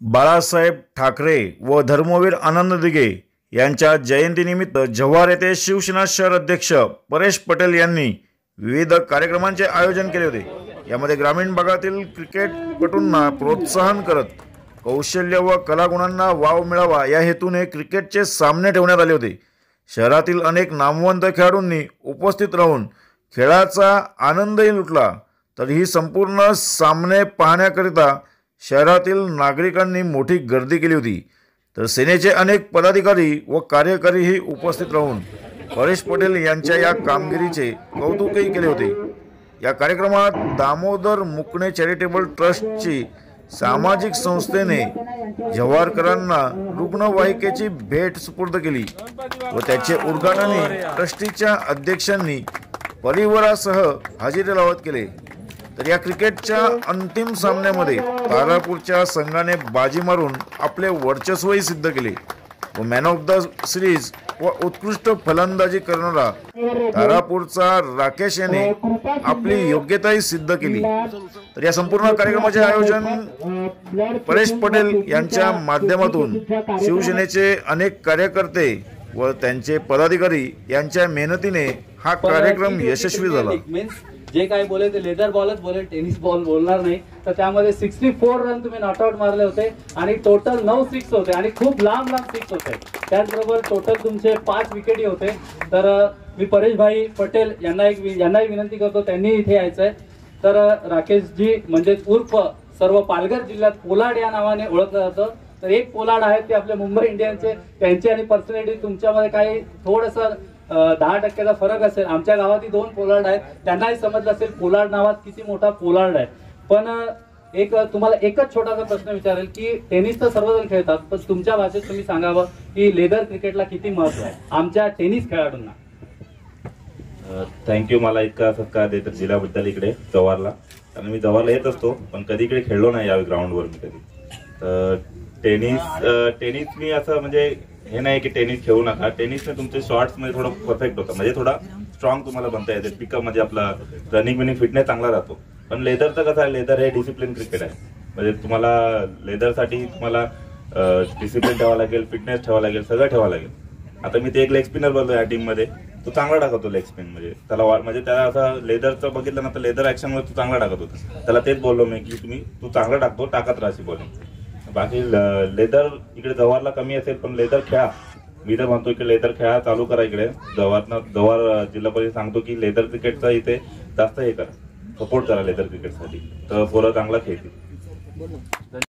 बाळासाहेब ठाकरे व धर्मवीर आनंद दिघे यांच्या जयंतीनिमित्त जव्हार येथे शिवसेना शहर अध्यक्ष परेश पटेल यांनी विविध कार्यक्रमांचे आयोजन केले होते. यामध्ये ग्रामीण भागातील क्रिकेटपटूंना प्रोत्साहन करत कौशल्य व कलागुणांना वाव मिळावा या हेतूने क्रिकेटचे सामने ठेवण्यात आले होते. शहरातील अनेक नामवंत खेळाडूंनी उपस्थित राहून खेळाचा आनंदही लुटला. तर ही संपूर्ण सामने पाहण्याकरिता शहरातील नागरिकांनी मोठी गर्दी केली होती. तर सेनेचे अनेक पदाधिकारी व कार्यकारीही उपस्थित राहून परेश पटेल यांच्या या कामगिरीचे कौतुकही केले होते. या कार्यक्रमात दामोदर मुकणे चॅरिटेबल ट्रस्टची सामाजिक संस्थेने जव्हारकरांना रुग्णवाहिकेची भेट सुपूर्द केली व त्याचे उद्घाटनही ट्रस्टीच्या अध्यक्षांनी परिवारासह हजेरी लावत केले. तर या क्रिकेटच्या अंतिम सामन्यामध्ये तारापूरच्या संघाने बाजी मारून आपले वर्चस्वही सिद्ध केले व मॅन ऑफ द सिरीज व उत्कृष्ट फलंदाजी करणारा तारापूरचा राकेश याने आपली योग्यताही सिद्ध केली. तर या संपूर्ण कार्यक्रमाचे आयोजन परेश पटेल यांच्या माध्यमातून शिवसेनेचे अनेक कार्यकर्ते व त्यांचे पदाधिकारी यांच्या मेहनतीने हा कार्यक्रम यशस्वी झाला. जे काही बोले ते लेदर बॉलच बोले टेनिस बॉल बोलणार नाही. तर त्यामध्ये सिक्स्टी फोर रन तुम्ही नॉट आउट मारले होते आणि टोटल नऊ सिक्स होते आणि खूप लांब लांब सिक्स होते. त्याचबरोबर टोटल तुमचे पाच विकेटी होते. तर मी परेशभाई पटेल यांना एक यांनाही विनंती करतो त्यांनी इथे यायचं आहे तर राकेशजी म्हणजे उर्फ सर्व पालघर जिल्ह्यात पोलाड या नावाने ओळखलं जातं. तर एक पोलाड आहेत ते आपले मुंबई इंडियन्सचे. त्यांची आणि पर्सनॅलिटी तुमच्यामध्ये काही थोडंसं दहा टक्क्याचा फरक असेल. आमच्या गावातही दोन पोलार्ड आहेत. त्यांनाही समजलं असेल पोलार्ड नावात किती मोठा पोलार्ड आहे. पण एक तुम्हाला एकच छोटासा प्रश्न विचारेल की टेनिस तर सर्वजण खेळतात पण तुमच्या भाषेत तुम्ही सांगावं की लेदर क्रिकेटला किती महत्त्व आहे? आमच्या टेनिस खेळाडूंना. थँक्यू मला इतका सत्कार देत दिल्याबद्दल इकडे जवाहरला. कारण मी जवाहरला येत असतो पण कधी इकडे खेळलो नाही या ग्राउंडवर मी कधी. तर टेनिस टेनिस मी असं म्हणजे हे नाही की टेनिस खेळू नका. टेनिसने तुमचे शॉर्ट्समध्ये थोडं परफेक्ट होतं. म्हणजे थोडा स्ट्रॉंग तुम्हाला बनता येते. पिकअप म्हणजे आपला रनिंग बिनिंग फिटनेस चांगला राहतो. पण लेदरचं कसं आहे? लेदर हे डिसिप्लिन क्रिकेट आहे. म्हणजे तुम्हाला लेदरसाठी तुम्हाला डिसिप्लिन ठेवावं लागेल फिटनेस ठेवावं लागेल सगळं ठेवावं लागेल. आता मी ते एक लेग स्पिनर बनलो या टीममध्ये तो चांगला टाकतो लेग स्पिन म्हणजे. त्याला म्हणजे त्याला असं लेदरचं बघितलं ना तर लेदर ॲक्शनमध्ये तो चांगला टाकत होता. त्याला तेच बोललो मी की तुम्ही तू चांगला टाकतो टाकत राहाशी बॉलिंग बाकी लेदर इकडे जव्हारला कमी असेल पण लेदर खेळा. मी तर म्हणतो की लेदर खेळा चालू करा इकडे. जव्हारनं जव्हार जिल्हा परिषद सांगतो की लेदर क्रिकेटचा इथे जास्त हे करा. सपोर्ट करा लेदर क्रिकेटसाठी. तर पोरं चांगला खेळतील.